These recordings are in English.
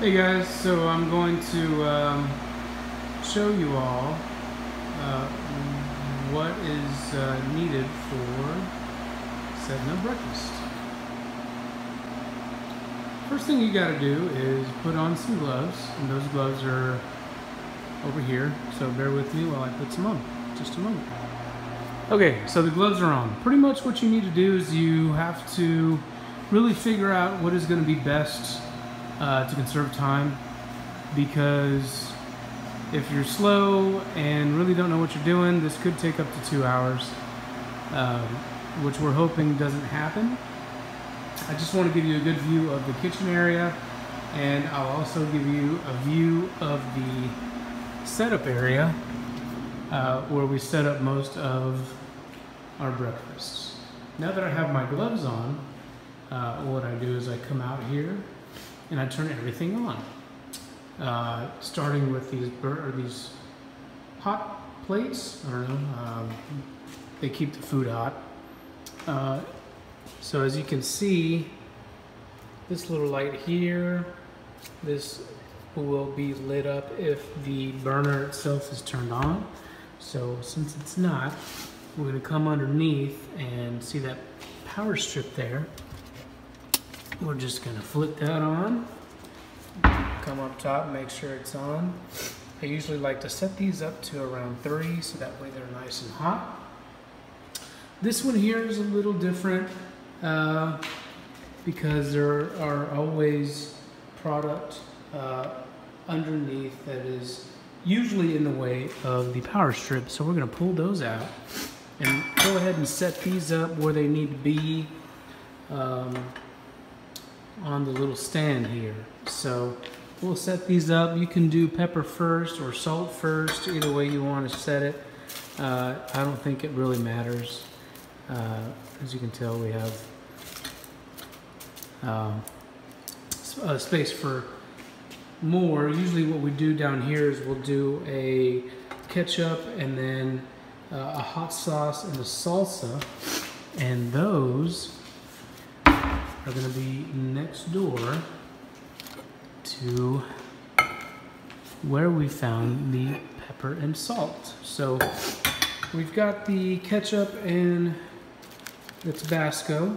Hey guys, so I'm going to um, show you all uh, what is uh, needed for setting up breakfast. First thing you got to do is put on some gloves, and those gloves are over here, so bear with me while I put some on. Just a moment. Okay, so the gloves are on. Pretty much what you need to do is you have to really figure out what is going to be best uh, to conserve time because if you're slow and really don't know what you're doing, this could take up to two hours, um, which we're hoping doesn't happen. I just want to give you a good view of the kitchen area and I'll also give you a view of the setup area uh, where we set up most of our breakfasts. Now that I have my gloves on, uh, what I do is I come out here and I turn everything on. Uh, starting with these these hot plates. I don't know. Um, they keep the food hot. Uh, so as you can see, this little light here, this will be lit up if the burner itself is turned on. So since it's not, we're gonna come underneath and see that power strip there. We're just gonna flip that on. Come up top, make sure it's on. I usually like to set these up to around three so that way they're nice and hot. This one here is a little different uh, because there are always product uh, underneath that is usually in the way of the power strip. So we're gonna pull those out and go ahead and set these up where they need to be. Um, on the little stand here. So we'll set these up. You can do pepper first or salt first, either way you want to set it. Uh, I don't think it really matters. Uh, as you can tell, we have um, a space for more. Usually what we do down here is we'll do a ketchup and then uh, a hot sauce and a salsa. And those are going to be next door to where we found the pepper and salt. So we've got the ketchup and the Tabasco.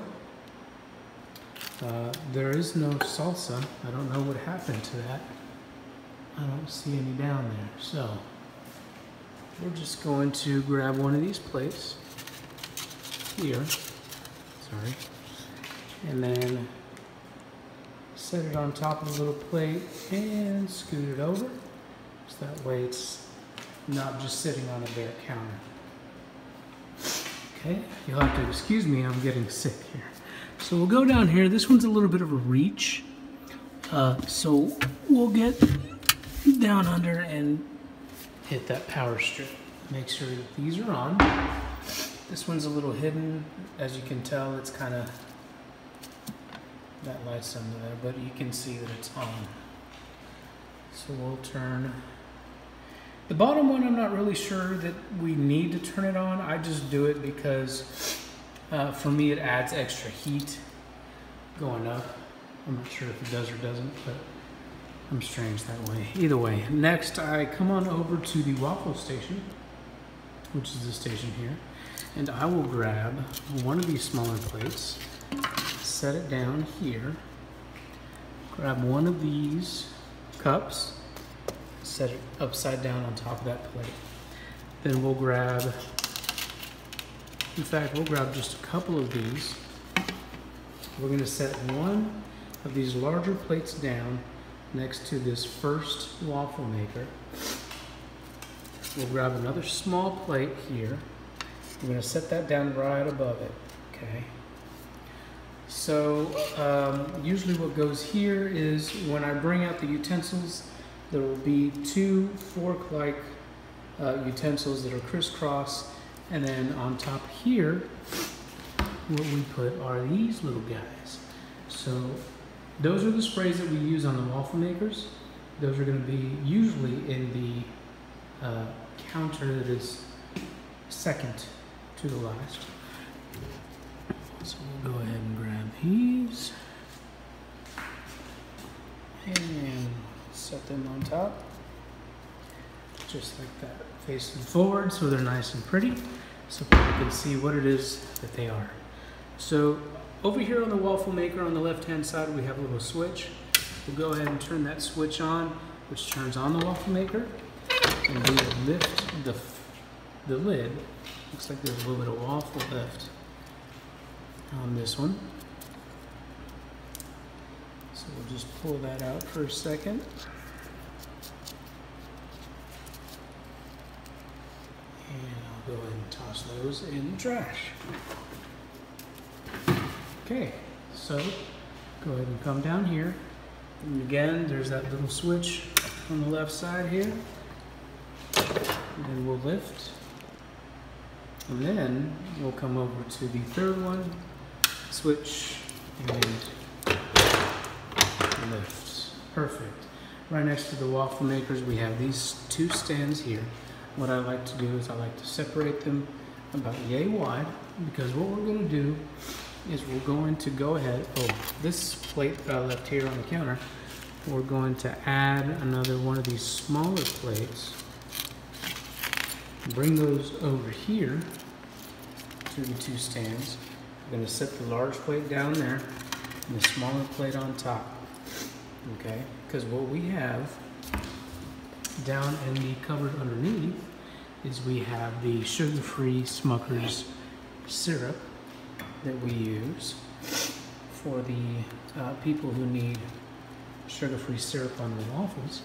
Uh, there is no salsa. I don't know what happened to that. I don't see any down there. So we're just going to grab one of these plates here. Sorry and then set it on top of a little plate and scoot it over so that way it's not just sitting on a bare counter. Okay, you'll have to excuse me, I'm getting sick here. So we'll go down here. This one's a little bit of a reach. Uh, so we'll get down under and hit that power strip. Make sure that these are on. This one's a little hidden. As you can tell, it's kind of that light's under there, but you can see that it's on. So we'll turn. The bottom one, I'm not really sure that we need to turn it on. I just do it because uh, for me it adds extra heat going up. I'm not sure if it does or doesn't, but I'm strange that way. Either way, next I come on over to the waffle station, which is the station here, and I will grab one of these smaller plates set it down here. Grab one of these cups, set it upside down on top of that plate. Then we'll grab, in fact, we'll grab just a couple of these. We're gonna set one of these larger plates down next to this first waffle maker. We'll grab another small plate here. We're gonna set that down right above it, okay? So um, usually what goes here is when I bring out the utensils, there will be two fork-like uh, utensils that are crisscross, and then on top here, what we put are these little guys. So those are the sprays that we use on the waffle makers. Those are going to be usually in the uh, counter that is second to the last. So we'll go ahead these. And set them on top. Just like that, facing forward so they're nice and pretty so people can see what it is that they are. So over here on the waffle maker on the left hand side we have a little switch. We'll go ahead and turn that switch on which turns on the waffle maker and we will lift the, the lid. Looks like there's a little bit of waffle left on this one. So we'll just pull that out for a second. And I'll go ahead and toss those in the trash. Okay, so go ahead and come down here. And again, there's that little switch on the left side here. And then we'll lift. And then we'll come over to the third one, switch, and lift. Perfect. Right next to the waffle makers, we have these two stands here. What I like to do is I like to separate them about yay wide because what we're going to do is we're going to go ahead, oh, this plate that I left here on the counter, we're going to add another one of these smaller plates, bring those over here to the two stands. Going to set the large plate down there and the smaller plate on top, okay? Because what we have down in the cupboard underneath is we have the sugar-free Smucker's syrup that we use for the uh, people who need sugar-free syrup on their waffles.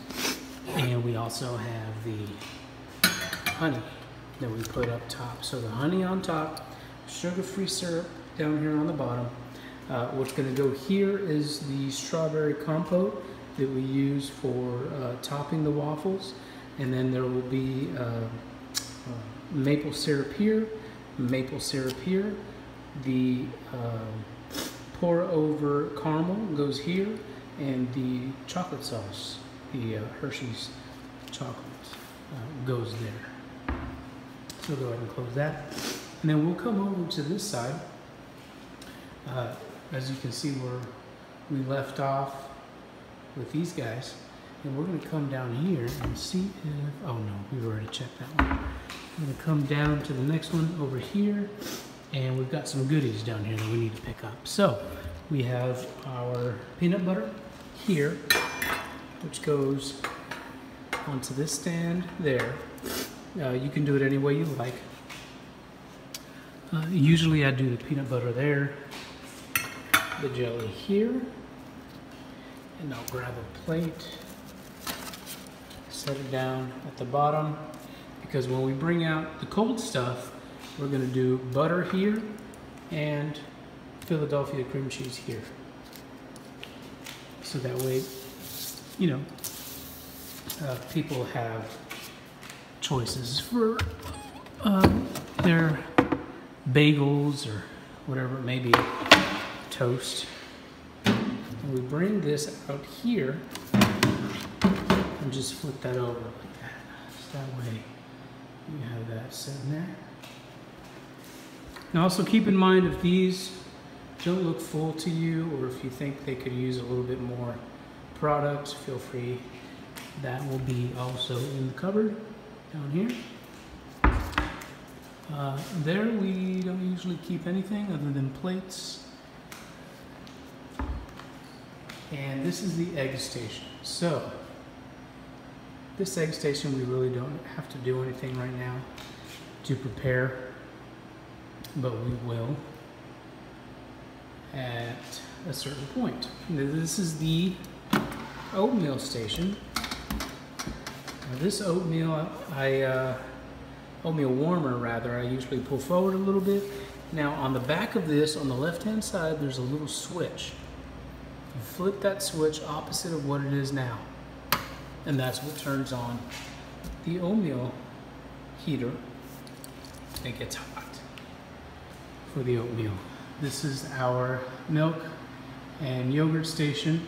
And we also have the honey that we put up top. So the honey on top, sugar-free syrup down here on the bottom. Uh, what's going to go here is the strawberry compote that we use for uh, topping the waffles. And then there will be uh, uh maple syrup here, maple syrup here. The uh, pour over caramel goes here, and the chocolate sauce, the Hershey's chocolate, goes there. So go ahead and close that. And then we'll come over to this side. Uh, as you can see where we left off with these guys. And we're going to come down here and see if, oh no, we've already checked that one. I'm going to come down to the next one over here. And we've got some goodies down here that we need to pick up. So we have our peanut butter here, which goes onto this stand there. Uh, you can do it any way you like. Uh, usually I do the peanut butter there, the jelly here, and I'll grab a plate, set it down at the bottom, because when we bring out the cold stuff, we're gonna do butter here and Philadelphia cream cheese here. So that way, you know, uh, people have choices for um, their bagels or whatever it may be, toast. And we bring this out here and just flip that over like that. So that way you have that sitting there. Now also keep in mind if these don't look full to you or if you think they could use a little bit more product, feel free. That will be also in the cupboard down here. Uh, there we don't usually keep anything other than plates. And this is the egg station. So, this egg station we really don't have to do anything right now to prepare, but we will at a certain point. This is the oatmeal station. Now this oatmeal, I uh, oatmeal warmer rather, I usually pull forward a little bit. Now on the back of this, on the left hand side, there's a little switch. You flip that switch opposite of what it is now. And that's what turns on the oatmeal heater. It gets hot for the oatmeal. This is our milk and yogurt station.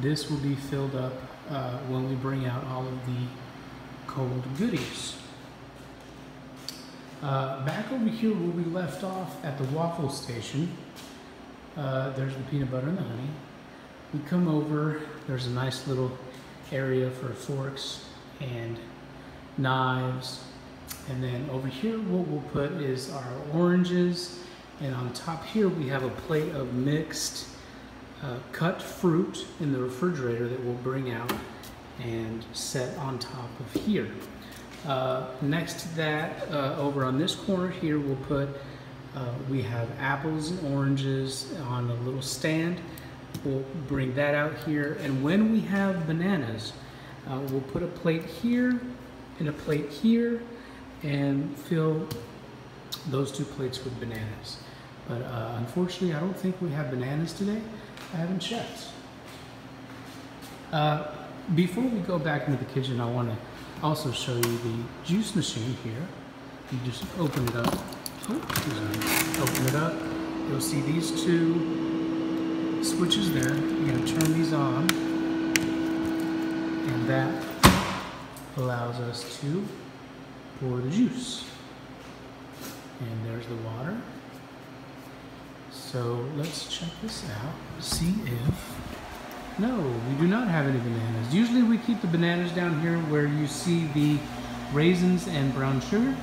This will be filled up uh, when we bring out all of the cold goodies. Uh, back over here where we left off at the waffle station, uh, there's the peanut butter and the honey. We come over, there's a nice little area for forks and knives. And then over here, what we'll put is our oranges. And on top here, we have a plate of mixed uh, cut fruit in the refrigerator that we'll bring out and set on top of here. Uh, next to that, uh, over on this corner here, we'll put, uh, we have apples and oranges on a little stand. We'll bring that out here. And when we have bananas, uh, we'll put a plate here and a plate here and fill those two plates with bananas. But uh, unfortunately, I don't think we have bananas today. I haven't checked. Uh, before we go back into the kitchen, I want to also show you the juice machine here. You just open it up. Oh, open it up. You'll see these two switches there. You're going to turn these on. And that allows us to pour the juice. And there's the water. So let's check this out. See if no, we do not have any bananas. Usually we keep the bananas down here where you see the raisins and brown sugar.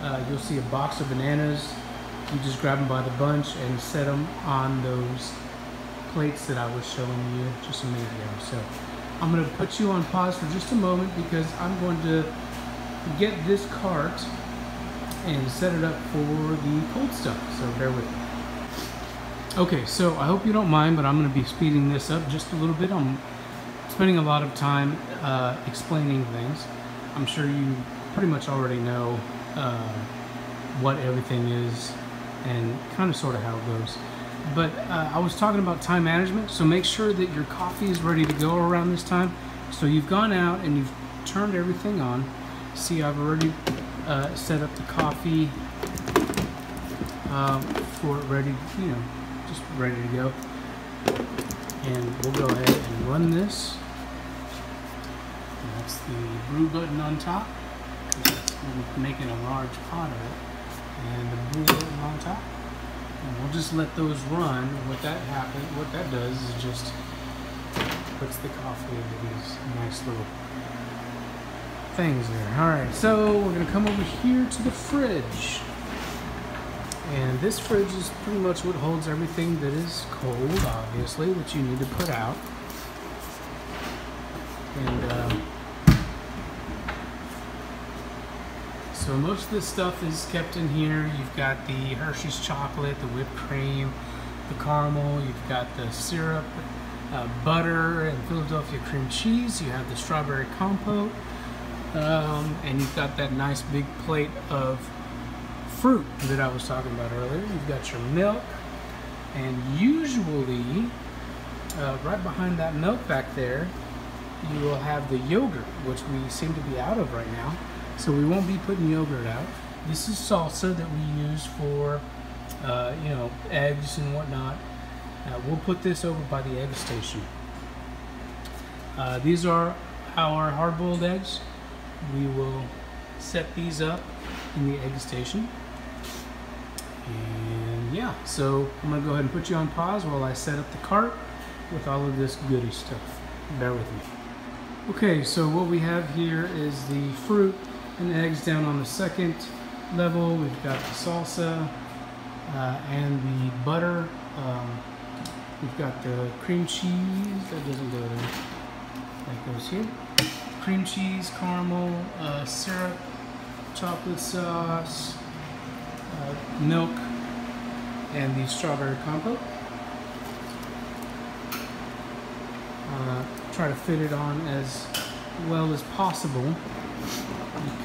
Uh, you'll see a box of bananas. You just grab them by the bunch and set them on those plates that I was showing you just a minute ago. So I'm going to put you on pause for just a moment because I'm going to get this cart and set it up for the cold stuff. So bear with me. Okay, so I hope you don't mind, but I'm going to be speeding this up just a little bit. I'm spending a lot of time uh, explaining things. I'm sure you pretty much already know uh, what everything is and kind of sort of how it goes. But uh, I was talking about time management, so make sure that your coffee is ready to go around this time. So you've gone out and you've turned everything on. See, I've already uh, set up the coffee uh, for it ready, you know, just ready to go. And we'll go ahead and run this. And that's the brew button on top. Making a large pot of it. And the brew button on top. And we'll just let those run. What that happens, what that does is just puts the coffee into these nice little things there. All right, so we're gonna come over here to the fridge. And this fridge is pretty much what holds everything that is cold, obviously, that you need to put out. And uh, so most of this stuff is kept in here. You've got the Hershey's chocolate, the whipped cream, the caramel, you've got the syrup, uh, butter, and Philadelphia cream cheese. You have the strawberry compote. Um, and you've got that nice big plate of fruit that I was talking about earlier. You've got your milk, and usually, uh, right behind that milk back there, you will have the yogurt, which we seem to be out of right now. So we won't be putting yogurt out. This is salsa that we use for, uh, you know, eggs and whatnot. Uh, we'll put this over by the egg station. Uh, these are our hard-boiled eggs. We will set these up in the egg station. And yeah, so I'm gonna go ahead and put you on pause while I set up the cart with all of this goody stuff. Bear with me. Okay, so what we have here is the fruit and eggs down on the second level. We've got the salsa uh, and the butter. Um, we've got the cream cheese. That doesn't go there. That goes here. Cream cheese, caramel, uh, syrup, chocolate sauce, uh, milk and the strawberry compote. Uh, try to fit it on as well as possible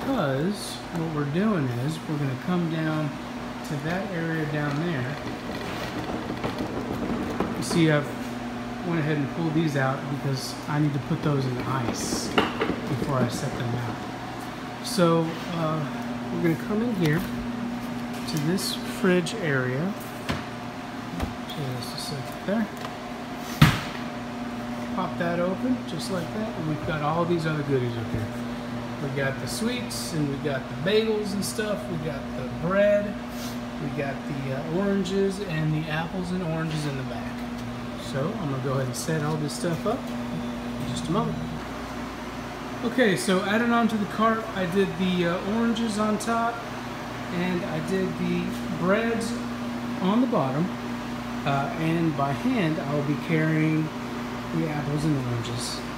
because what we're doing is we're going to come down to that area down there. You see I've went ahead and pulled these out because I need to put those in ice before I set them out. So uh, we're going to come in here to this fridge area. Just a second there. Pop that open, just like that, and we've got all these other goodies up here. We got the sweets, and we got the bagels and stuff. We got the bread. We got the uh, oranges and the apples and oranges in the back. So I'm gonna go ahead and set all this stuff up in just a moment. Okay, so added on to the cart, I did the uh, oranges on top, and I did the breads on the bottom, uh, and by hand I will be carrying the apples and oranges.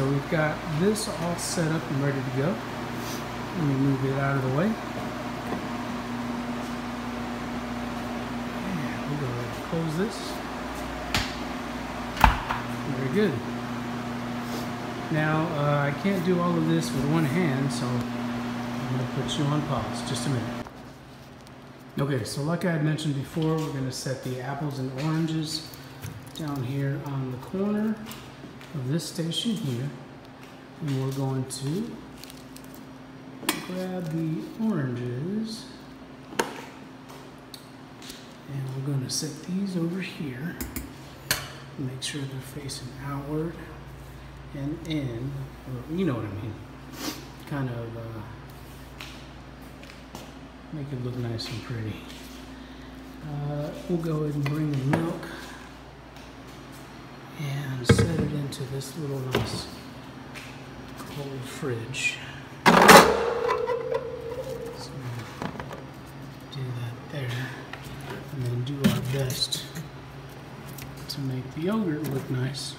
So we've got this all set up and ready to go. Let me move it out of the way. And we'll go ahead and close this. Very good. Now, uh, I can't do all of this with one hand, so I'm going to put you on pause just a minute. Okay, so like I had mentioned before, we're going to set the apples and oranges down here on the corner of this station here. And we're going to grab the oranges and we're going to set these over here. Make sure they're facing outward and in, or you know what I mean. Kind of uh, make it look nice and pretty. Uh, we'll go ahead and bring the milk and set it into this little nice cold fridge. So do that there and then do our best to make the yogurt look nice.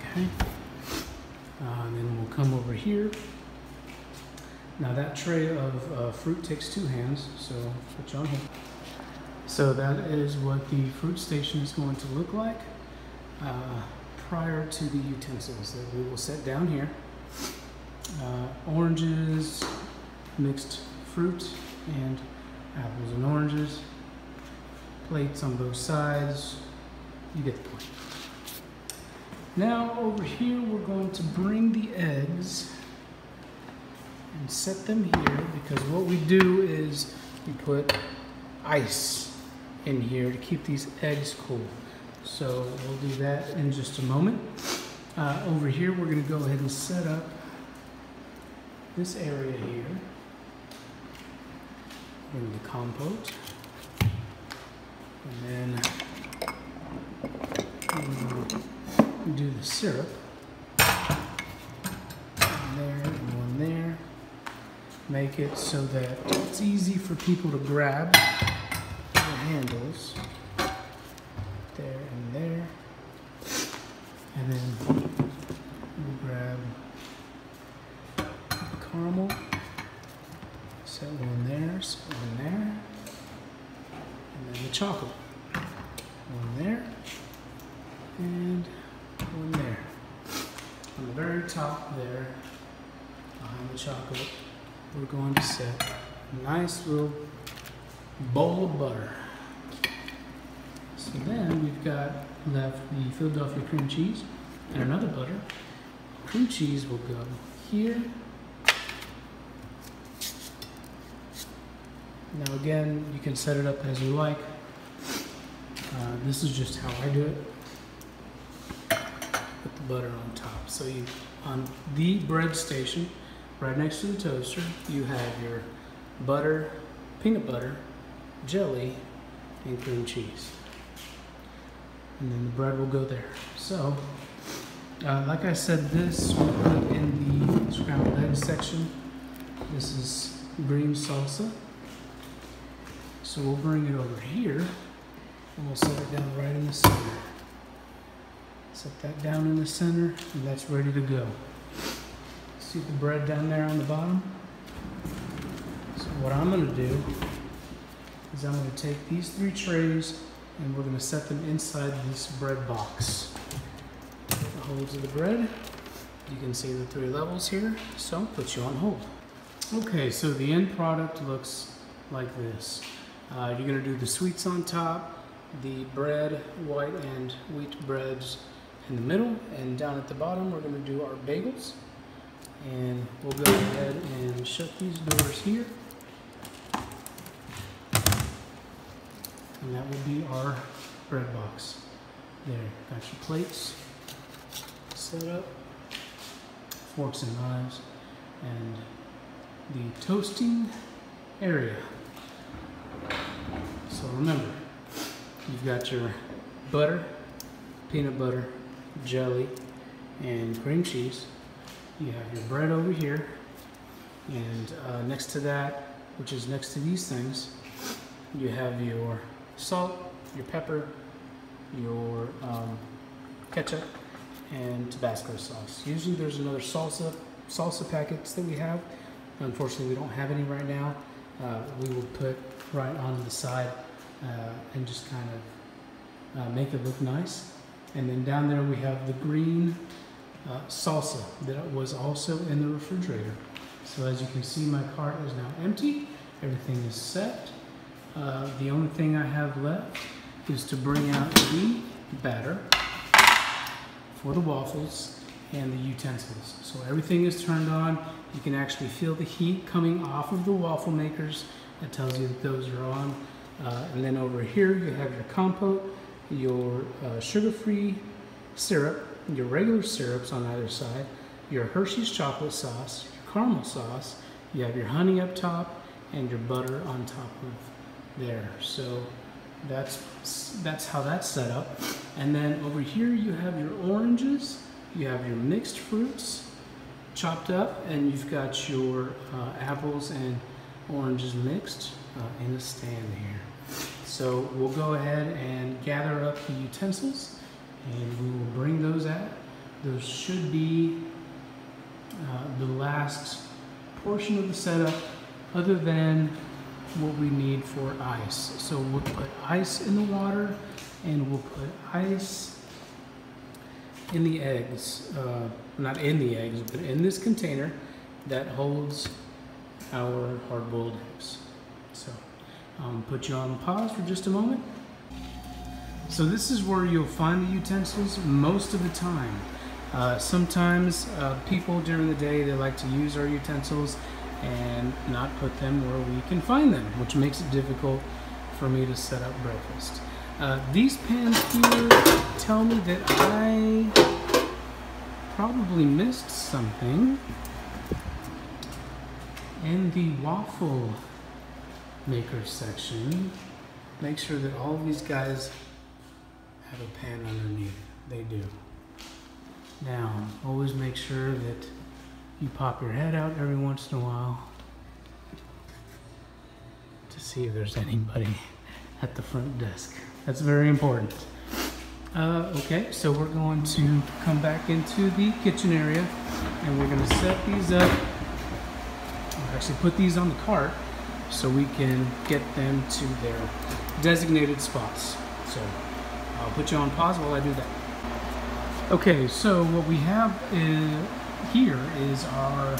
Okay. Uh, and then we'll come over here now tray of uh, fruit takes two hands, so put you on hold. So that is what the fruit station is going to look like uh, prior to the utensils that we will set down here. Uh, oranges, mixed fruit, and apples and oranges. Plates on both sides. You get the point. Now over here we're going to bring the eggs and set them here because what we do is we put ice in here to keep these eggs cool. So we'll do that in just a moment. Uh, over here, we're going to go ahead and set up this area here. Bring the compote. And then we'll do the syrup. There make it so that it's easy for people to grab the handles there and there and then we'll grab the caramel set one there set one there and then the chocolate one there and one there on the very top there behind the chocolate we're going to set a nice little bowl of butter. So then we've got left the Philadelphia cream cheese and another butter. Cream cheese will go here. Now again, you can set it up as you like. Uh, this is just how I do it. Put the butter on top. So you, on the bread station, Right next to the toaster, you have your butter, peanut butter, jelly, and cream cheese. And then the bread will go there. So, uh, like I said, this we put in the scrambled egg section. This is green salsa. So we'll bring it over here and we'll set it down right in the center. Set that down in the center and that's ready to go. See the bread down there on the bottom? So what I'm going to do is I'm to take these three trays and we're going to set them inside this bread box. The holes of the bread. You can see the three levels here, so put you on hold. Okay, so the end product looks like this. Uh, you're going to do the sweets on top, the bread, white and wheat breads in the middle, and down at the bottom we're going to do our bagels. And we'll go ahead and shut these doors here. And that will be our bread box. There, got your plates set up, forks and knives, and the toasting area. So remember, you've got your butter, peanut butter, jelly, and cream cheese. You have your bread over here, and uh, next to that, which is next to these things, you have your salt, your pepper, your um, ketchup, and Tabasco sauce. Usually there's another salsa salsa packets that we have. Unfortunately, we don't have any right now. Uh, we will put right on the side uh, and just kind of uh, make it look nice. And then down there we have the green uh, salsa that was also in the refrigerator. So as you can see, my cart is now empty. Everything is set. Uh, the only thing I have left is to bring out the batter for the waffles and the utensils. So everything is turned on. You can actually feel the heat coming off of the waffle makers. That tells you that those are on. Uh, and then over here you have your compote, your uh, sugar-free syrup, your regular syrups on either side, your Hershey's chocolate sauce, your caramel sauce, you have your honey up top, and your butter on top of there. So that's that's how that's set up. And then over here you have your oranges, you have your mixed fruits chopped up, and you've got your uh, apples and oranges mixed uh, in a stand here. So we'll go ahead and gather up the utensils and we will bring those out. Those should be uh, the last portion of the setup other than what we need for ice. So we'll put ice in the water and we'll put ice in the eggs, uh, not in the eggs, but in this container that holds our hard-boiled eggs. So I'll um, put you on pause for just a moment. So this is where you'll find the utensils most of the time. Uh, sometimes uh, people during the day, they like to use our utensils and not put them where we can find them, which makes it difficult for me to set up breakfast. Uh, these pans here tell me that I probably missed something in the waffle maker section. Make sure that all these guys have a pan underneath. They do. Now, always make sure that you pop your head out every once in a while to see if there's anybody at the front desk. That's very important. Uh, okay, so we're going to come back into the kitchen area and we're going to set these up. actually put these on the cart so we can get them to their designated spots. So I'll put you on pause while I do that. Okay, so what we have is, here is our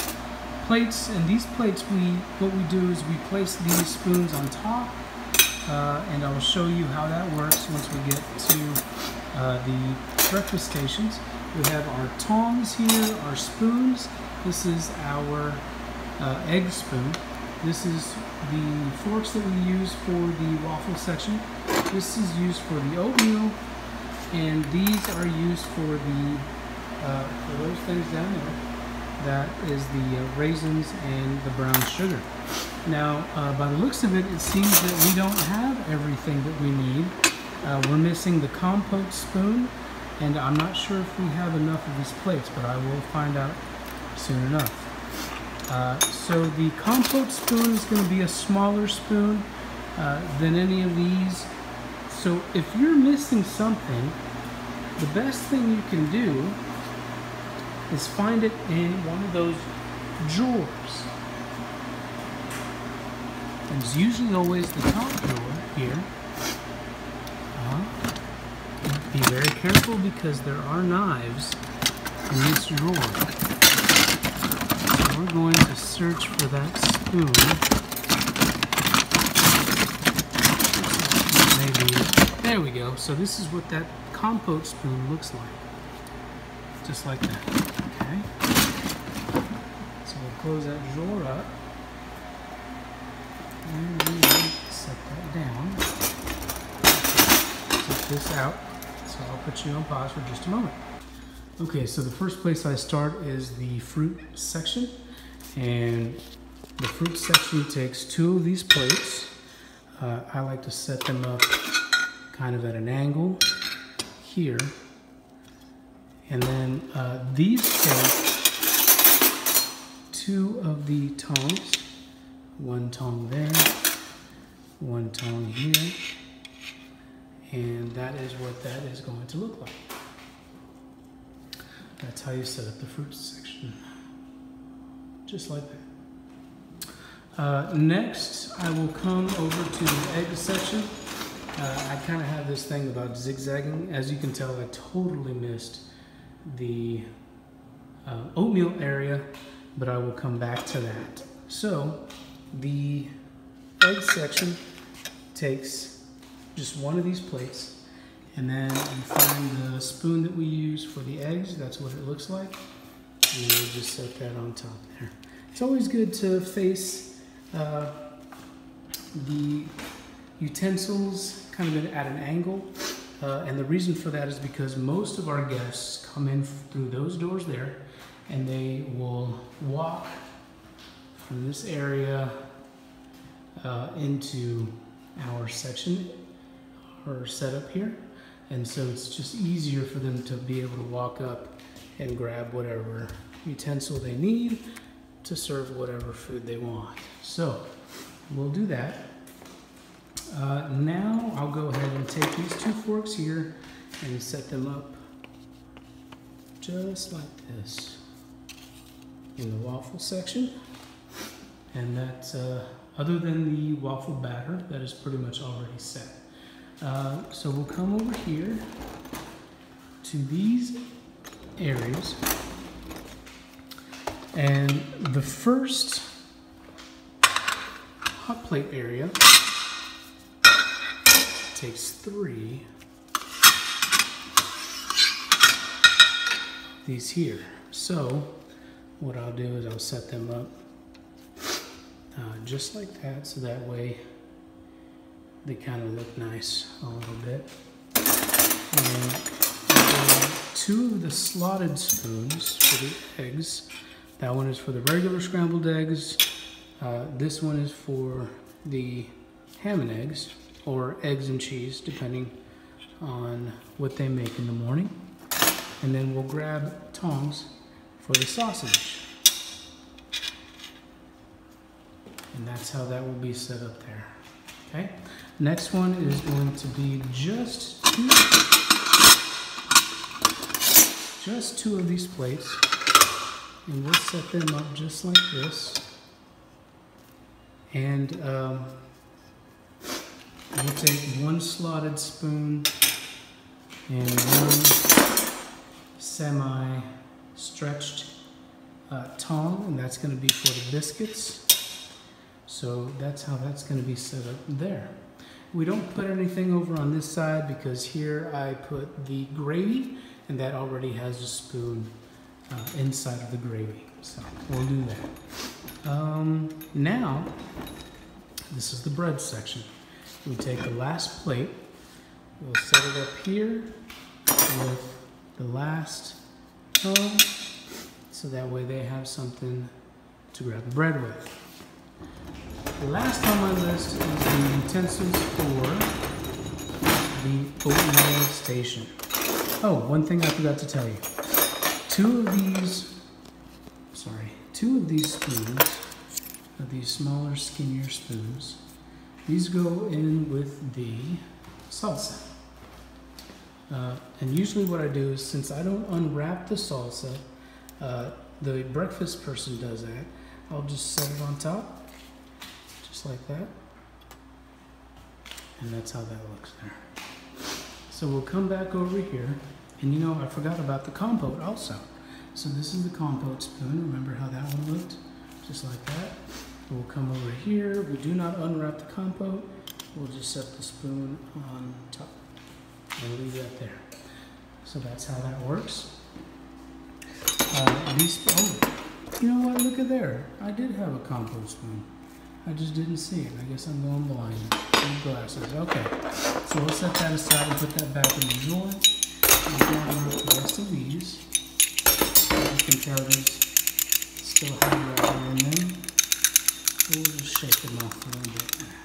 plates, and these plates, we what we do is we place these spoons on top, uh, and I will show you how that works once we get to uh, the breakfast stations. We have our tongs here, our spoons. This is our uh, egg spoon. This is the forks that we use for the waffle section. This is used for the oatmeal, and these are used for the uh, for those things down there. That is the uh, raisins and the brown sugar. Now, uh, by the looks of it, it seems that we don't have everything that we need. Uh, we're missing the compote spoon, and I'm not sure if we have enough of these plates, but I will find out soon enough. Uh, so the compote spoon is going to be a smaller spoon than any of these. So if you're missing something, the best thing you can do is find it in one of those drawers. And it's usually always the top drawer here. Uh, be very careful because there are knives in this drawer So we're going to search for that spoon. Maybe, there we go. So this is what that compote spoon looks like. Just like that, okay? So we'll close that drawer up. And we set that down. Take this out. So I'll put you on pause for just a moment. Okay, so the first place I start is the fruit section. And the fruit section takes two of these plates. uh, I like to set them up kind of at an angle here. And then uh, these take two of the tongs, one tong there, one tong here, and that is what that is going to look like. That's how you set up the fruit section, just like that. Uh, next, I will come over to the egg section. Uh, I kind of have this thing about zigzagging. As you can tell, I totally missed the uh, oatmeal area, but I will come back to that. So, the egg section takes just one of these plates, and then you find the spoon that we use for the eggs. That's what it looks like. And we'll just set that on top there. It's always good to face uh, the utensils kind of at an angle. Uh, and the reason for that is because most of our guests come in through those doors there and they will walk from this area uh, into our section or setup here. And so it's just easier for them to be able to walk up and grab whatever utensil they need to serve whatever food they want. So we'll do that. Uh, now I'll go ahead and take these two forks here and set them up just like this in the waffle section. And that's uh, other than the waffle batter that is pretty much already set. Uh, so we'll come over here to these areas and the first hot plate area takes three these here. So what I'll do is I'll set them up uh, just like that so that way they kind of look nice a little bit. And two of the slotted spoons for the eggs that one is for the regular scrambled eggs. Uh, this one is for the ham and eggs, or eggs and cheese, depending on what they make in the morning. And then we'll grab tongs for the sausage. And that's how that will be set up there. Okay. Next one is going to be just two, just two of these plates and we'll set them up just like this. And um, we'll take one slotted spoon and one semi-stretched uh, tong, and that's going to be for the biscuits. So that's how that's going to be set up there. We don't put anything over on this side because here I put the gravy, and that already has a spoon uh, inside of the gravy. So we'll do that. Um, now, this is the bread section. We take the last plate, we'll set it up here with the last tone, so that way they have something to grab the bread with. The last on my list is the utensils for the oatmeal station. Oh, one thing I forgot to tell you two of these, sorry, two of these spoons, of these smaller, skinnier spoons, these go in with the salsa. Uh, and usually what I do is, since I don't unwrap the salsa, uh, the breakfast person does that, I'll just set it on top, just like that. And that's how that looks there. So we'll come back over here and you know, I forgot about the compote also. So this is the compote spoon. Remember how that one looked? Just like that. We'll come over here. We do not unwrap the compote. We'll just set the spoon on top and leave that there. So that's how that works. Uh, these, oh, you know what? Look at there. I did have a compote spoon. I just didn't see it. I guess I'm going blind. Glasses. Okay. So we'll set that aside and put that back in the drawer with the rest of these. You can tell there's still water in them. We'll just shake them off a little bit.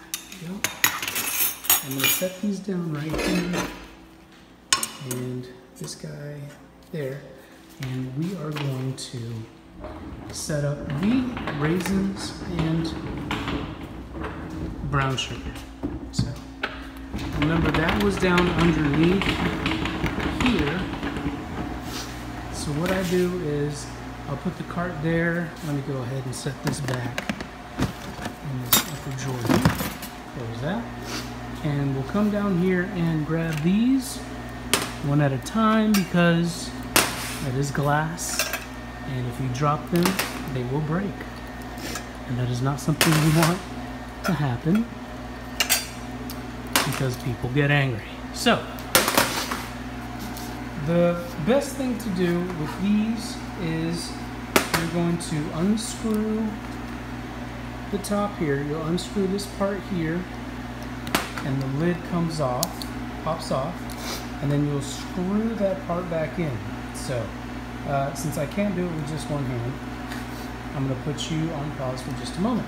I'm gonna set these down right here and this guy there. And we are going to set up the raisins and brown sugar. So remember that was down underneath here. So what I do is I'll put the cart there. Let me go ahead and set this back this upper. There's that. And we'll come down here and grab these one at a time because that is glass. And if you drop them, they will break. And that is not something we want to happen because people get angry. So, the best thing to do with these is you're going to unscrew the top here. You'll unscrew this part here and the lid comes off, pops off, and then you'll screw that part back in. So, uh, since I can't do it with just one hand, I'm going to put you on pause for just a moment.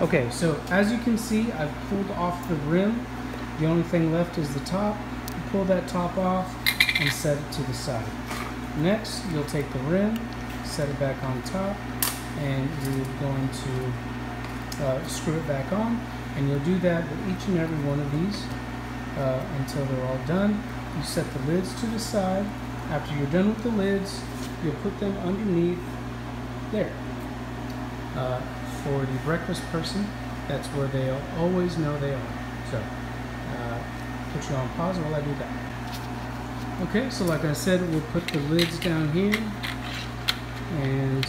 Okay, so as you can see, I've pulled off the rim. The only thing left is the top. You pull that top off and set it to the side. Next, you'll take the rim, set it back on top, and you're going to uh, screw it back on. And you'll do that with each and every one of these uh, until they're all done. You set the lids to the side. After you're done with the lids, you'll put them underneath there. Uh, for the breakfast person, that's where they'll always know they are. So, uh, put you on pause while I do that. Okay, so like I said, we'll put the lids down here and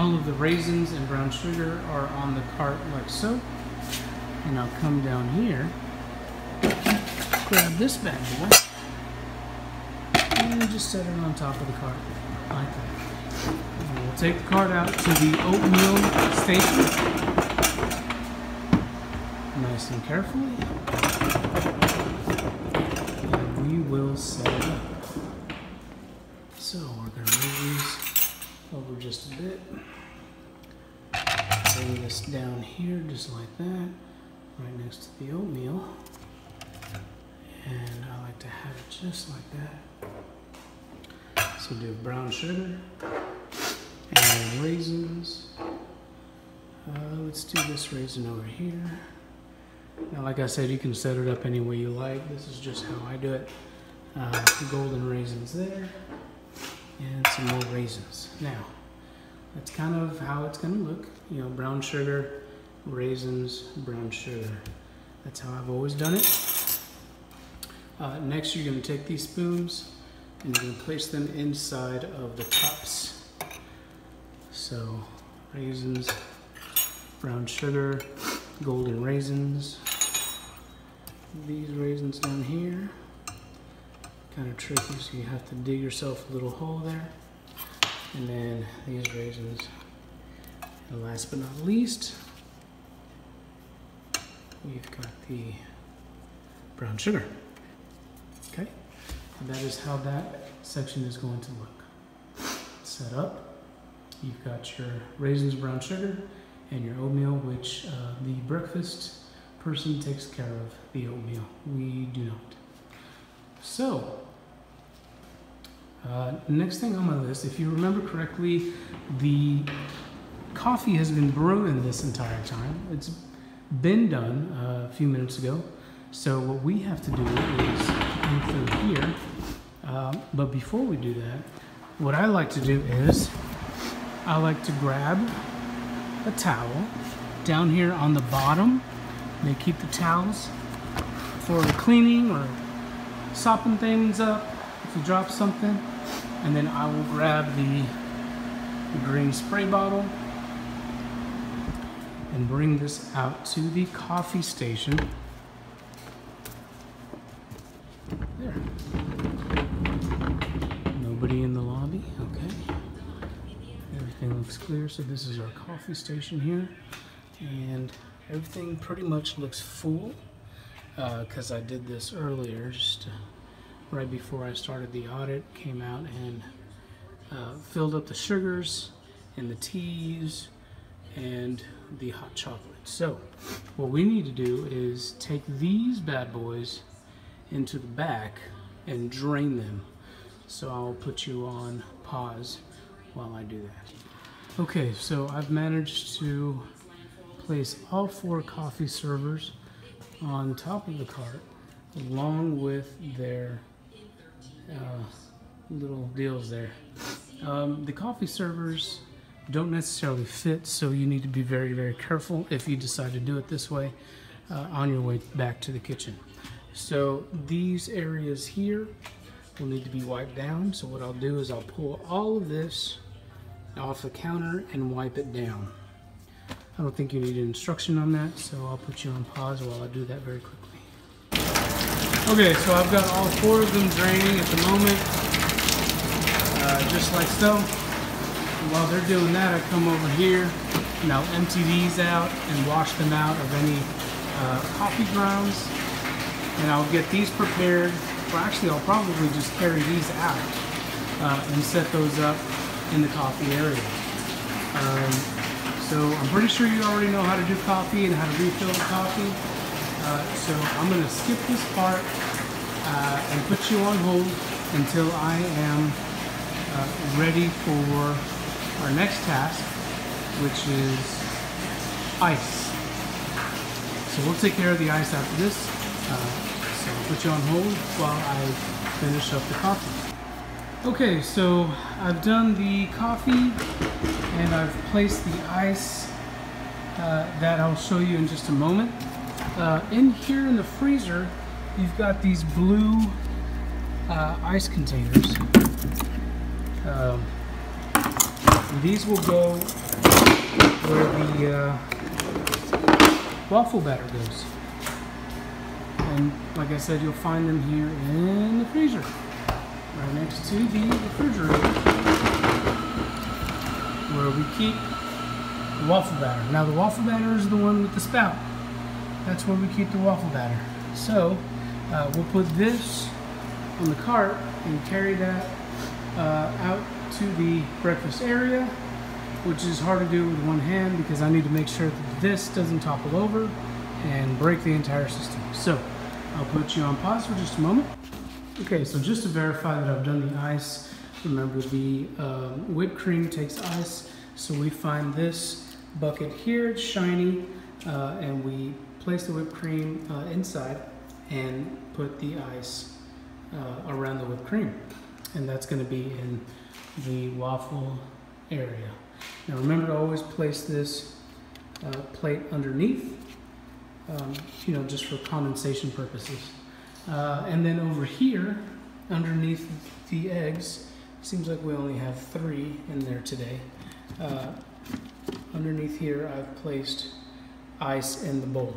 all of the raisins and brown sugar are on the cart like so. And I'll come down here, grab this bad boy, and just set it on top of the cart like that. And we'll take the cart out to the oatmeal station, nice and carefully, and we will set it up. So we're going to move these over bit. Bring this down here just like that right next to the oatmeal. And I like to have it just like that. So do brown sugar and raisins. Uh, let's do this raisin over here. Now, like I said, you can set it up any way you like. This is just how I do it. Uh, golden raisins there, and some more raisins. Now, that's kind of how it's going to look. You know, brown sugar, raisins, brown sugar. That's how I've always done it. Uh, next, you're going to take these spoons and you're to place them inside of the cups. So, raisins, brown sugar, golden raisins. These raisins down here. Kind of tricky, so you have to dig yourself a little hole there. And then these raisins. And last but not least, we've got the brown sugar. Okay, and that is how that section is going to look. Set up. You've got your raisins, brown sugar, and your oatmeal, which uh, the breakfast person takes care of the oatmeal. We do not. So, uh, next thing on my list, if you remember correctly, the coffee has been brewing this entire time. It's been done uh, a few minutes ago. So what we have to do is come through here. Uh, but before we do that, what I like to do is I like to grab a towel down here on the bottom. They keep the towels for cleaning or sopping things up you drop something. And then I will grab the, green spray bottle and bring this out to the coffee station. There. Nobody in the lobby, okay. Everything looks clear, so this is our coffee station here. And everything pretty much looks full because uh, I did this earlier, just right before I started the audit, came out and uh, filled up the sugars and the teas and the hot chocolate. So what we need to do is take these bad boys into the back and drain them. So I'll put you on pause while I do that. Okay, so I've managed to place all four coffee servers on top of the cart along with their uh, little deals there. Um, the coffee servers don't necessarily fit, so you need to be very, very careful if you decide to do it this way uh, on your way back to the kitchen. So these areas here will need to be wiped down. So what I'll do is I'll pull all of this off the counter and wipe it down. I don't think you need an instruction on that, so I'll put you on pause while I do that very quickly. Okay, so I've got all four of them draining at the moment, uh, just like so. While they're doing that, I come over here and I'll empty these out and wash them out of any uh, coffee grounds. And I'll get these prepared. Well, actually, I'll probably just carry these out uh, and set those up in the coffee area. Um, so I'm pretty sure you already know how to do coffee and how to refill the coffee. Uh, so I'm going to skip this part uh, and put you on hold until I am uh, ready for our next task, which is ice. So we'll take care of the ice after this. Uh, so I'll put you on hold while I finish up the coffee. Okay, so I've done the coffee and I've placed the ice uh, that I'll show you in just a moment. Uh, in here in the freezer, you've got these blue uh, ice containers. Um, these will go where the uh, waffle batter goes. And like I said, you'll find them here in the freezer, right next to the refrigerator, where we keep the waffle batter. Now the waffle batter is the one with the spout. That's where we keep the waffle batter. So uh, we'll put this on the cart and carry that uh, out to the breakfast area, which is hard to do with one hand because I need to make sure that this doesn't topple over and break the entire system. So I'll put you on pause for just a moment. Okay, so just to verify that I've done the ice, remember the um, whipped cream takes ice, so we find this bucket here, it's shiny, uh, and we place the whipped cream uh, inside and put the ice uh, around the whipped cream. And that's gonna be in the waffle area. Now remember to always place this uh, plate underneath, um, you know, just for condensation purposes. Uh, and then over here, underneath the eggs, seems like we only have three in there today. Uh, underneath here, I've placed ice in the bowl.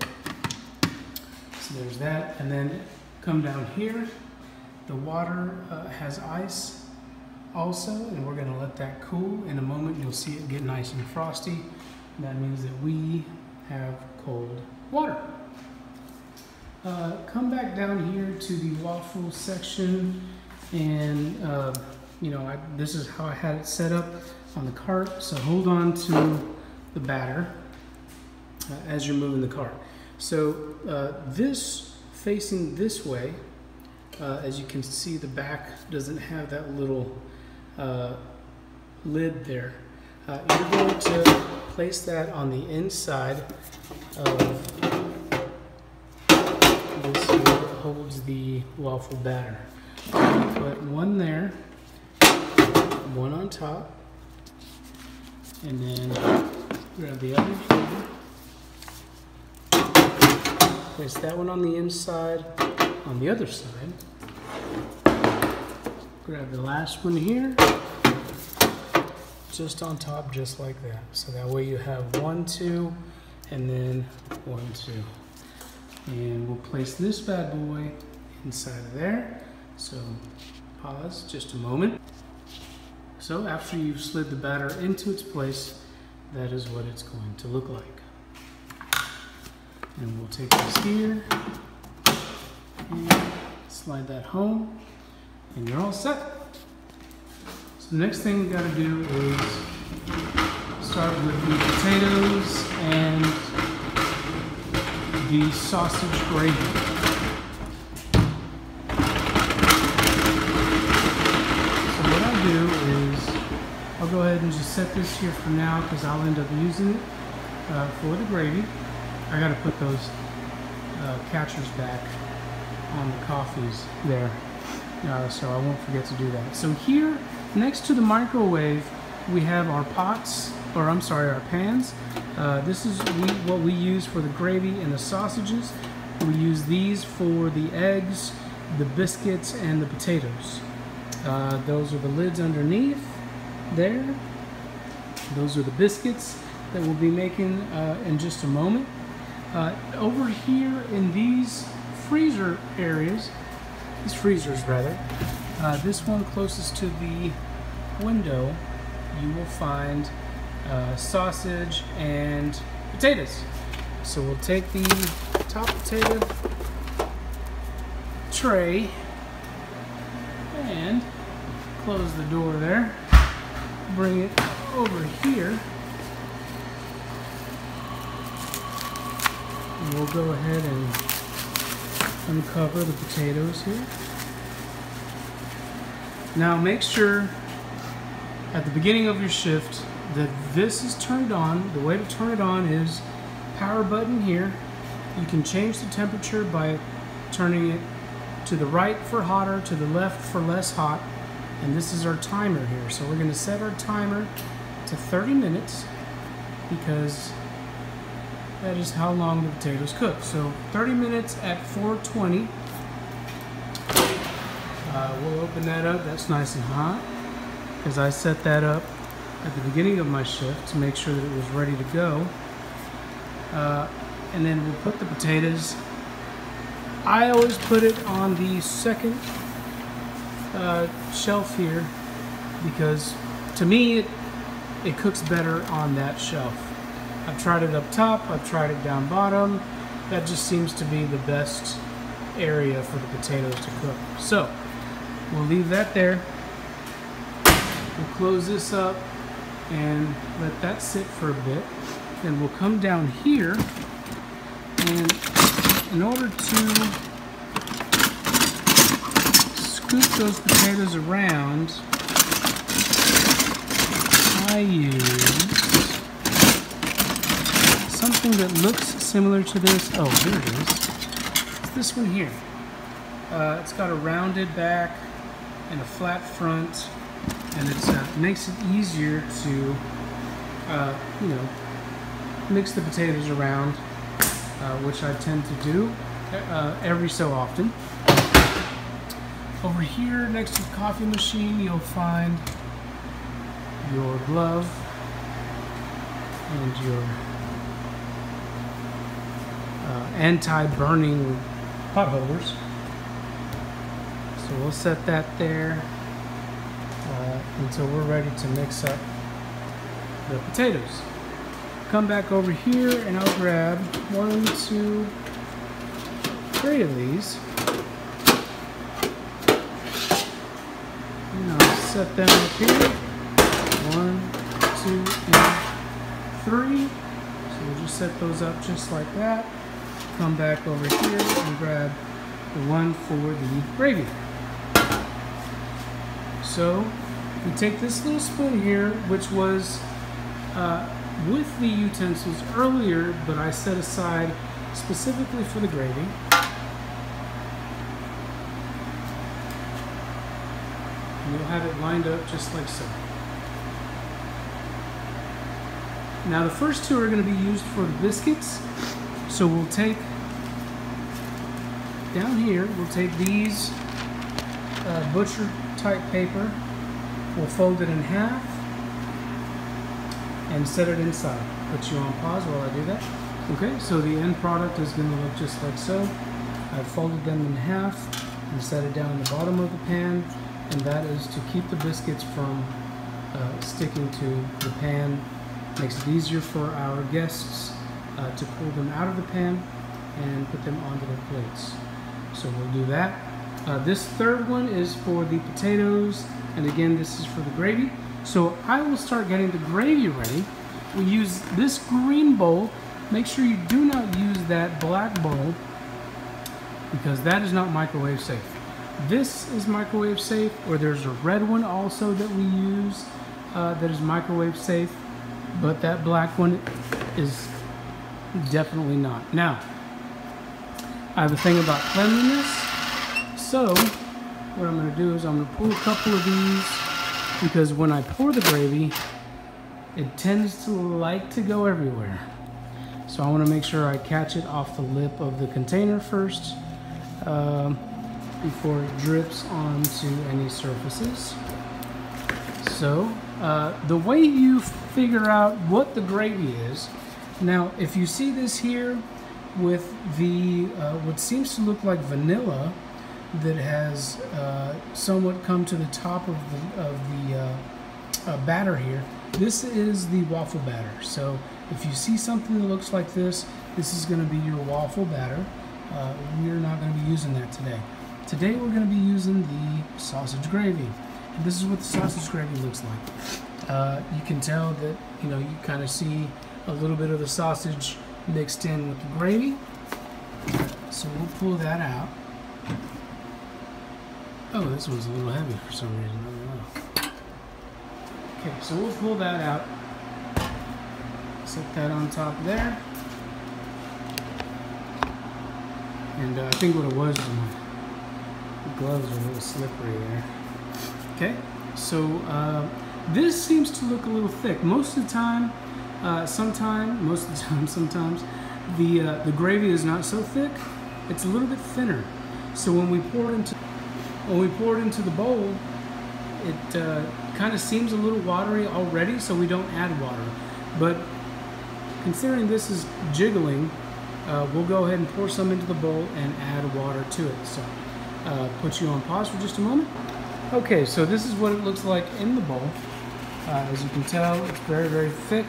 So there's that. And then come down here, the water uh, has ice also, and we're gonna let that cool. In a moment, you'll see it get nice and frosty. That means that we have cold water. Uh, come back down here to the waffle section and uh, you know I, this is how I had it set up on the cart so hold on to the batter uh, as you're moving the cart so uh, this facing this way uh, as you can see the back doesn't have that little uh, lid there you're going to place that on the inside of this here holds the waffle batter. Put one there, one on top, and then grab the other. Place that one on the inside, on the other side. Grab the last one here, just on top, just like that. So that way you have one, two, and then one, two. And we'll place this bad boy inside of there. So pause just a moment. So after you've slid the batter into its place, that is what it's going to look like. And we'll take this here and slide that home and you're all set. So the next thing we gotta do is start with the potatoes and the sausage gravy. So what I'll do is I'll go ahead and just set this here for now because I'll end up using it uh, for the gravy. I gotta put those uh, catchers back on the coffees there uh, so I won't forget to do that. So here next to the microwave we have our pots or I'm sorry our pans. Uh, this is we, what we use for the gravy and the sausages. We use these for the eggs, the biscuits, and the potatoes. Uh, those are the lids underneath there. Those are the biscuits that we'll be making uh, in just a moment. Uh, over here in these freezer areas, these freezers rather, uh, this one closest to the window, you will find uh, sausage and potatoes. So we'll take the top potato tray and close the door there. Bring it over here. We'll go ahead and uncover the potatoes here. Now make sure at the beginning of your shift that this is turned on. The way to turn it on is power button here. You can change the temperature by turning it to the right for hotter, to the left for less hot. And this is our timer here. So we're gonna set our timer to 30 minutes because that is how long the potatoes cook. So 30 minutes at 420. Uh, we'll open that up, that's nice and hot. Because I set that up at the beginning of my shift to make sure that it was ready to go. Uh, and then we'll put the potatoes. I always put it on the second uh, shelf here because to me it, it cooks better on that shelf. I've tried it up top, I've tried it down bottom. That just seems to be the best area for the potatoes to cook. So we'll leave that there. We'll close this up and let that sit for a bit. Then we'll come down here and in order to scoop those potatoes around, I use something that looks similar to this. Oh, here it is. It's this one here. Uh, it's got a rounded back and a flat front and it uh, makes it easier to, uh, you know, mix the potatoes around, uh, which I tend to do uh, every so often. Over here, next to the coffee machine, you'll find your glove and your uh, anti-burning pot holders. So we'll set that there uh, until we're ready to mix up the potatoes. Come back over here and I'll grab one, two, three of these. And I'll set them up here. One, two, and three. So we'll just set those up just like that. Come back over here and grab the one for the gravy. So we take this little spoon here, which was uh, with the utensils earlier, but I set aside specifically for the gravy. And you'll have it lined up just like so. Now the first two are going to be used for the biscuits. So we'll take, down here, we'll take these uh, butcher type paper. We'll fold it in half and set it inside. Put you on pause while I do that. Okay, so the end product is going to look just like so. I've folded them in half and set it down in the bottom of the pan and that is to keep the biscuits from uh, sticking to the pan. Makes it easier for our guests uh, to pull them out of the pan and put them onto their plates. So we'll do that. Uh, this third one is for the potatoes, and again, this is for the gravy. So I will start getting the gravy ready. we use this green bowl. Make sure you do not use that black bowl because that is not microwave safe. This is microwave safe, or there's a red one also that we use uh, that is microwave safe, but that black one is definitely not. Now, I have a thing about cleanliness, so what I'm going to do is I'm going to pull a couple of these because when I pour the gravy, it tends to like to go everywhere. So I want to make sure I catch it off the lip of the container first um, before it drips onto any surfaces. So uh, the way you figure out what the gravy is, now if you see this here with the uh, what seems to look like vanilla, that has uh, somewhat come to the top of the, of the uh, uh, batter here. This is the waffle batter. So if you see something that looks like this, this is going to be your waffle batter. Uh, we're not going to be using that today. Today we're going to be using the sausage gravy. And this is what the sausage gravy looks like. Uh, you can tell that, you know, you kind of see a little bit of the sausage mixed in with the gravy. So we'll pull that out. Oh, this one's a little heavy for some reason. I don't know. Okay, so we'll pull that out. Set that on top there. And uh, I think what it was, the gloves are a little slippery there. Okay, so uh, this seems to look a little thick. Most of the time, uh, sometime, most of the time, sometimes, the, uh, the gravy is not so thick. It's a little bit thinner. So when we pour it into when we pour it into the bowl, it uh, kind of seems a little watery already, so we don't add water. But considering this is jiggling, uh, we'll go ahead and pour some into the bowl and add water to it. So uh, put you on pause for just a moment. Okay, so this is what it looks like in the bowl. Uh, as you can tell, it's very, very thick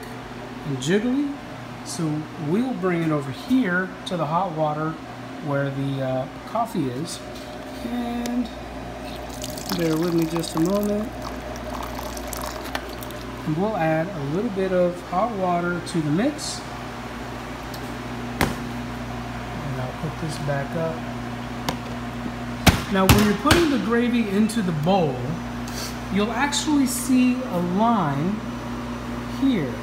and jiggly. So we'll bring it over here to the hot water where the uh, coffee is. And Bear with me just a moment. And we'll add a little bit of hot water to the mix. And I'll put this back up. Now when you're putting the gravy into the bowl, you'll actually see a line here.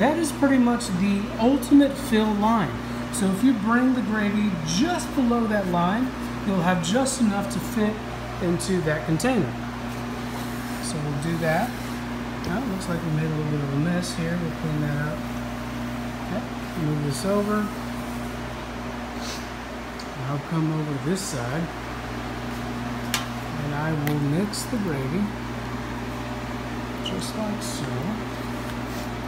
That is pretty much the ultimate fill line. So if you bring the gravy just below that line, you'll have just enough to fit into that container. So we'll do that. Now, it looks like we made a little bit of a mess here. We'll clean that up. Okay, move this over. I'll come over this side and I will mix the gravy just like so.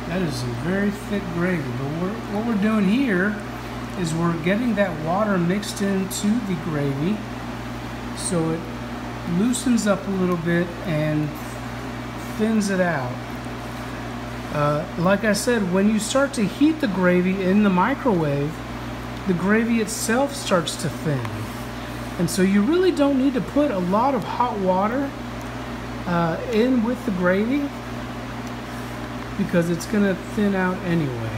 That is a very thick gravy, but we're, what we're doing here is we're getting that water mixed into the gravy so it loosens up a little bit and thins it out. Uh, like I said, when you start to heat the gravy in the microwave, the gravy itself starts to thin. And so you really don't need to put a lot of hot water uh, in with the gravy because it's going to thin out anyway.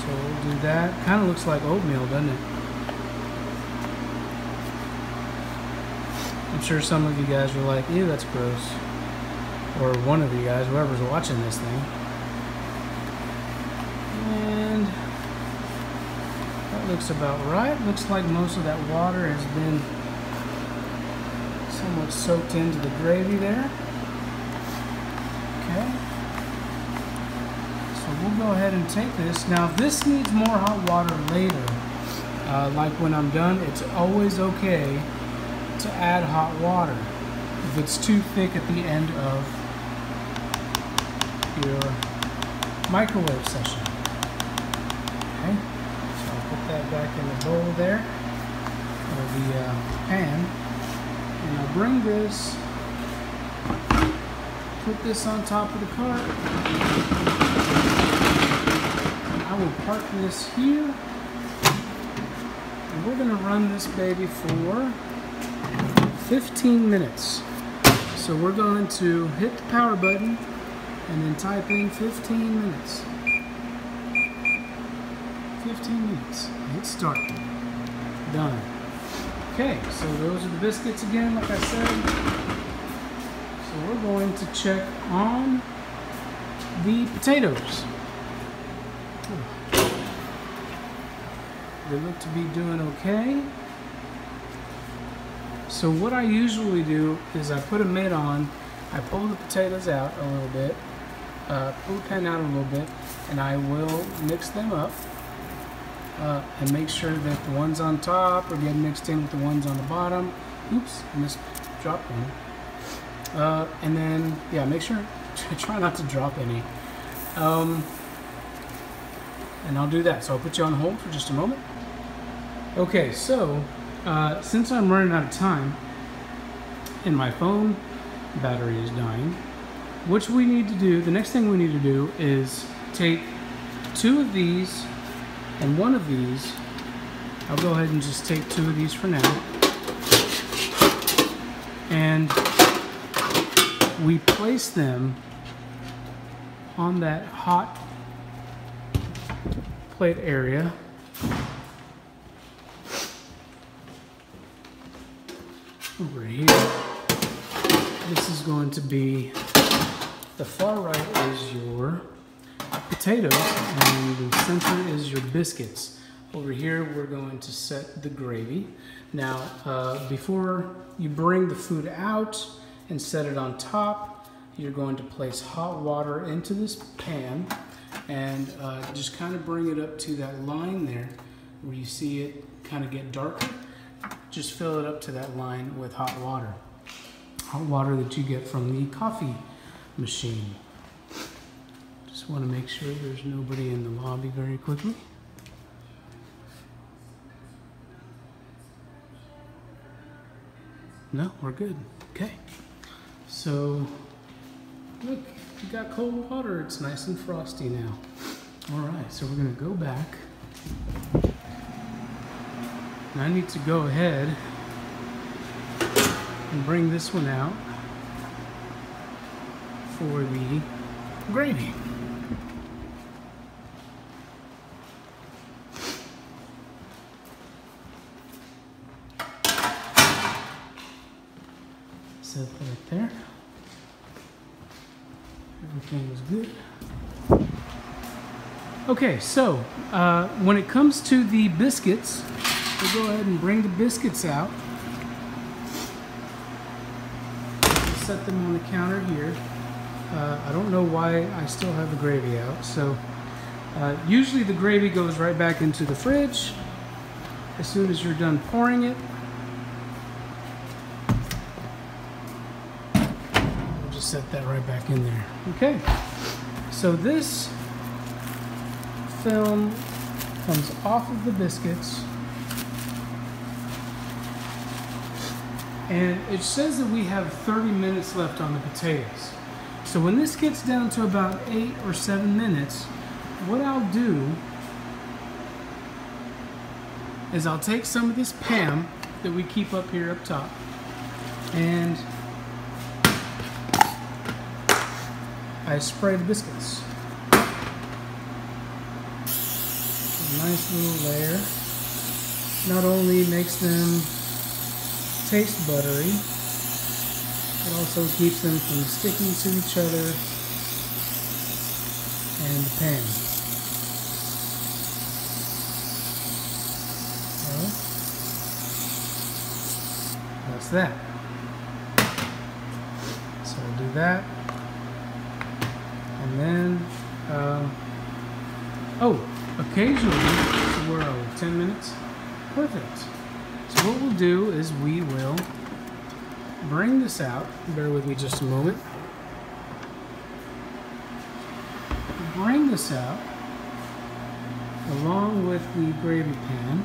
So we'll do that. Kind of looks like oatmeal, doesn't it? I'm sure some of you guys are like, ew, that's gross. Or one of you guys, whoever's watching this thing. And that looks about right. Looks like most of that water has been somewhat soaked into the gravy there. Okay. So we'll go ahead and take this. Now, if this needs more hot water later, uh, like when I'm done, it's always okay to add hot water if it's too thick at the end of your microwave session. Okay, so I'll put that back in the bowl there, or the uh, pan, and I'll bring this, put this on top of the cart, I will park this here, and we're going to run this baby for 15 minutes. So we're going to hit the power button and then type in 15 minutes. 15 minutes. Hit start. Done. Okay, so those are the biscuits again, like I said. So we're going to check on the potatoes. They look to be doing okay. So what I usually do is I put a mitt on, I pull the potatoes out a little bit, uh, pull the out a little bit, and I will mix them up uh, and make sure that the ones on top are getting mixed in with the ones on the bottom. Oops, I missed drop one. Uh, and then, yeah, make sure, try not to drop any. Um, and I'll do that. So I'll put you on hold for just a moment. Okay, so uh, since I'm running out of time and my phone battery is dying, what we need to do, the next thing we need to do is take two of these and one of these. I'll go ahead and just take two of these for now. And we place them on that hot plate area. Over here, this is going to be, the far right is your potatoes and the center is your biscuits. Over here, we're going to set the gravy. Now, uh, before you bring the food out and set it on top, you're going to place hot water into this pan and uh, just kind of bring it up to that line there where you see it kind of get darker. Just fill it up to that line with hot water. Hot water that you get from the coffee machine. Just want to make sure there's nobody in the lobby very quickly. No, we're good. Okay. So, look, we got cold water. It's nice and frosty now. All right, so we're to go back. And I need to go ahead and bring this one out for the gravy. Set that right there. Everything is good. Okay, so uh, when it comes to the biscuits, we'll go ahead and bring the biscuits out. Set them on the counter here. Uh, I don't know why I still have the gravy out. So uh, usually the gravy goes right back into the fridge as soon as you're done pouring it. We'll just set that right back in there. Okay, so this film comes off of the biscuits and it says that we have 30 minutes left on the potatoes. So when this gets down to about eight or seven minutes, what I'll do is I'll take some of this Pam that we keep up here up top and I spray the biscuits. A nice little layer. Not only makes them taste buttery, it also keeps them from sticking to each other and the pan. That's that. So I'll do that. And then, uh, oh, occasionally, so where are we, 10 minutes? Perfect. So what we'll do is we will bring this out. Bear with me just a moment. Bring this out along with the gravy pan.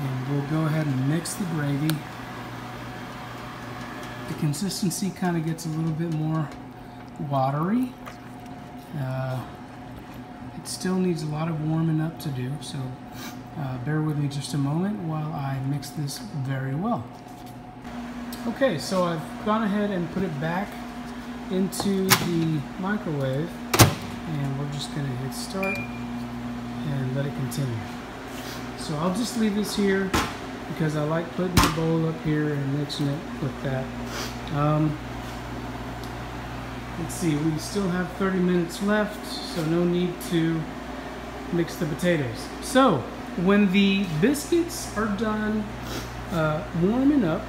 And we'll go ahead and mix the gravy. The consistency kind of gets a little bit more watery. Uh, it still needs a lot of warming up to do, so uh, bear with me just a moment while I mix this very well. Okay, so I've gone ahead and put it back into the microwave and we're just gonna hit start and let it continue. So I'll just leave this here because I like putting the bowl up here and mixing it with that. Um, let's see, we still have 30 minutes left, so no need to mix the potatoes. So when the biscuits are done uh, warming up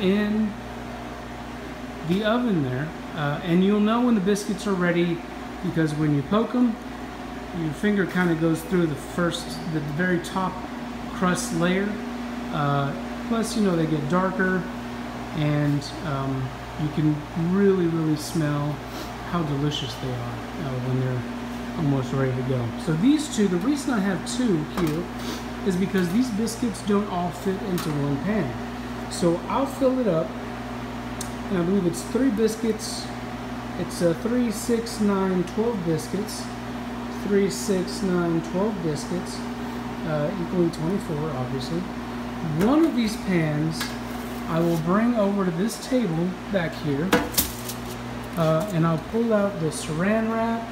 in the oven there, uh, and you'll know when the biscuits are ready because when you poke them, your finger kind of goes through the first, the very top crust layer. Uh, plus, you know, they get darker and um, you can really, really smell how delicious they are uh, when they're almost ready to go. So these two, the reason I have two here is because these biscuits don't all fit into one pan. So I'll fill it up, and I believe it's three biscuits. It's a three, six, nine, 12 biscuits. Three, six, nine, 12 biscuits, uh, equaling 24, obviously. One of these pans I will bring over to this table back here, uh, and I'll pull out the saran wrap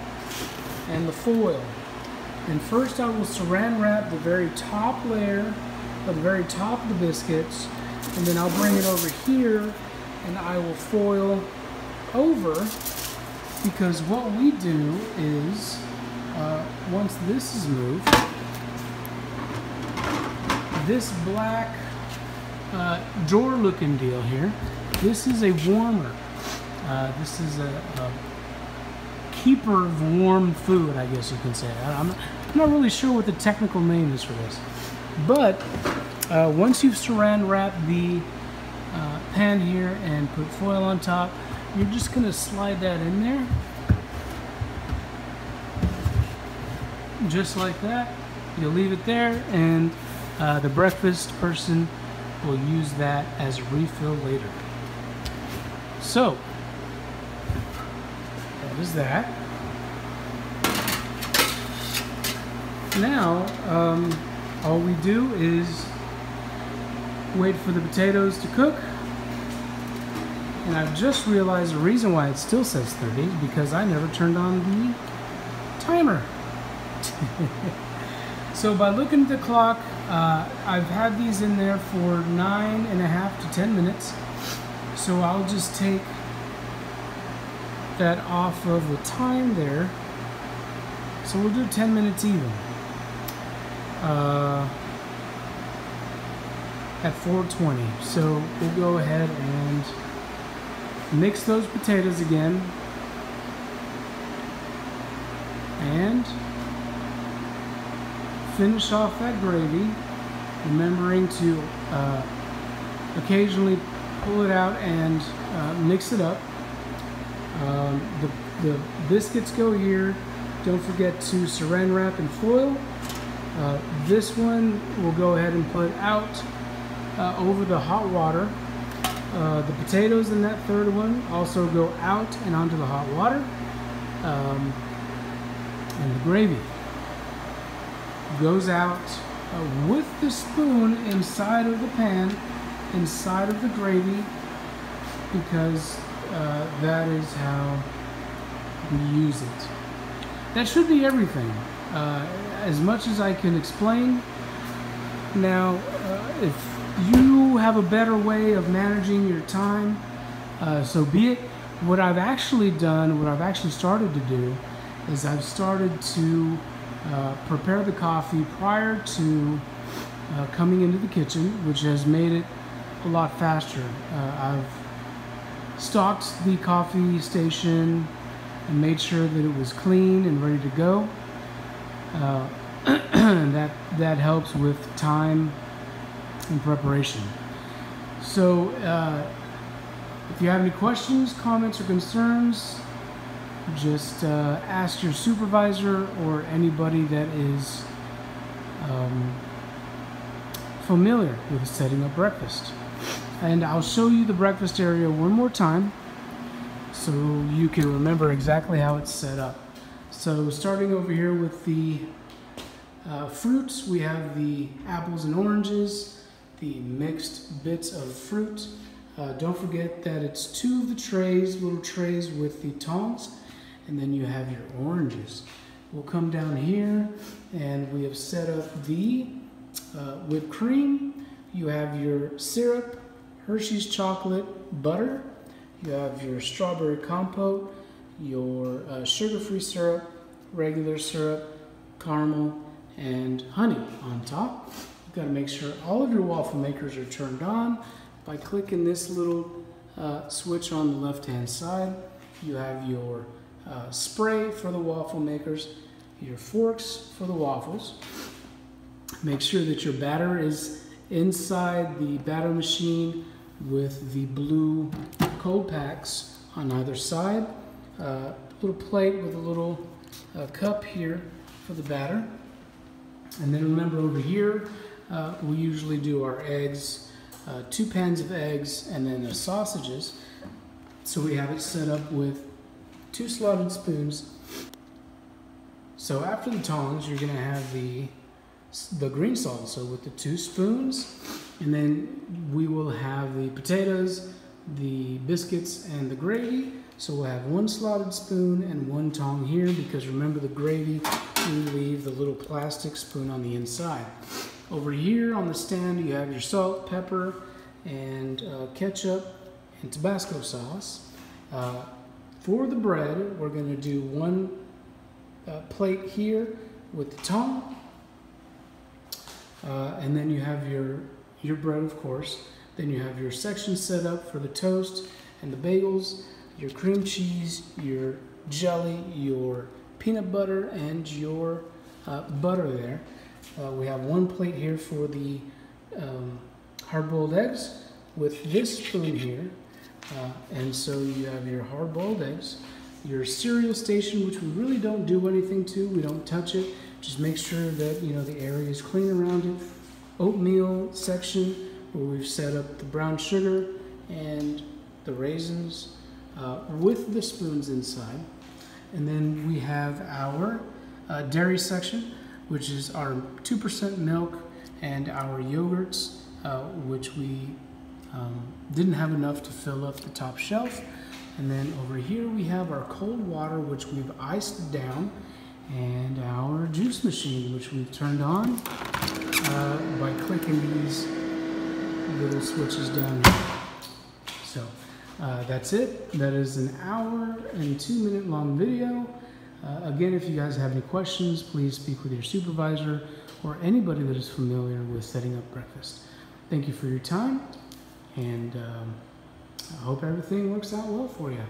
and the foil. And first I will saran wrap the very top layer, or the very top of the biscuits, and then I'll bring it over here and I will foil over because what we do is uh, once this is moved, this black uh, door looking deal here, this is a warmer. Uh, this is a, a, keeper of warm food, I guess you can say. I'm not, really sure what the technical name is for this. But uh, once you've saran wrapped the uh, pan here and put foil on top, you're just going to slide that in there. Just like that. You'll leave it there and uh, the breakfast person will use that as a refill later. So, is that. Now, um, all we do is wait for the potatoes to cook. And I've just realized the reason why it still says 30 is because I never turned on the timer. so by looking at the clock, uh, I've had these in there for nine and a half to 10 minutes. So I'll just take that off of the time there. So we'll do 10 minutes even. Uh, at 420. So we'll go ahead and mix those potatoes again. And finish off that gravy, remembering to uh, occasionally pull it out and uh, mix it up. Um, the, the biscuits go here. Don't forget to saran wrap and foil. Uh, this one we'll go ahead and put out uh, over the hot water. Uh, the potatoes in that third one also go out and onto the hot water. Um, and the gravy goes out uh, with the spoon inside of the pan, inside of the gravy, because uh, that is how we use it. That should be everything. Uh, as much as I can explain. Now, uh, if you have a better way of managing your time, uh, so be it. What I've actually done, what I've actually started to do, is I've started to uh, prepare the coffee prior to uh, coming into the kitchen, which has made it a lot faster. I've stocked the coffee station and made sure that it was clean and ready to go. Uh, that that helps with time and preparation. So, uh, if you have any questions, comments, or concerns, just uh, ask your supervisor or anybody that is um, familiar with setting up breakfast. And I'll show you the breakfast area one more time so you can remember exactly how it's set up. So starting over here with the uh, fruits, we have the apples and oranges, the mixed bits of fruit, Uh, don't forget that it's two of the trays, little trays with the tongs, and then you have your oranges. We'll come down here and we have set up the uh, whipped cream. You have your syrup, Hershey's chocolate, butter. You have your strawberry compote, your uh, sugar-free syrup, regular syrup, caramel, and honey on top. You've got to make sure all of your waffle makers are turned on by clicking this little uh, switch on the left hand side. You have your uh, spray for the waffle makers, your forks for the waffles. Make sure that your batter is inside the batter machine with the blue cold packs on either side. Uh, little plate with a little uh, cup here for the batter. And then remember over here, uh, we usually do our eggs, uh, two pans of eggs, and then the sausages. So we have it set up with two slotted spoons. So after the tongs, you're gonna have the the green salsa with the two spoons, and then we will have the potatoes, the biscuits, and the gravy. So we'll have one slotted spoon and one tong here because remember the gravy, we leave the little plastic spoon on the inside. Over here on the stand, you have your salt, pepper, and uh, ketchup and Tabasco sauce. Uh, for the bread, we're going to do one uh, plate here with the tong. Uh, and then you have your, your bread, of course. Then you have your section set up for the toast and the bagels, your cream cheese, your jelly, your peanut butter, and your uh, butter there. Uh, we have one plate here for the um, hard-boiled eggs with this spoon here. Uh, and so you have your hard-boiled eggs, your cereal station, which we really don't do anything to. We don't touch it. Just make sure that you know the area is clean around it. Oatmeal section where we've set up the brown sugar and the raisins uh, with the spoons inside. And then we have our uh, dairy section, which is our 2% milk and our yogurts, uh, which we um, didn't have enough to fill up the top shelf. And then over here we have our cold water, which we've iced down, and our juice machine, which we've turned on uh, by clicking these little switches down here. So uh, that's it. That is an hour and two minute long video. Uh, again, if you guys have any questions, please speak with your supervisor or anybody that is familiar with setting up breakfast. Thank you for your time, and um, I hope everything works out well for you.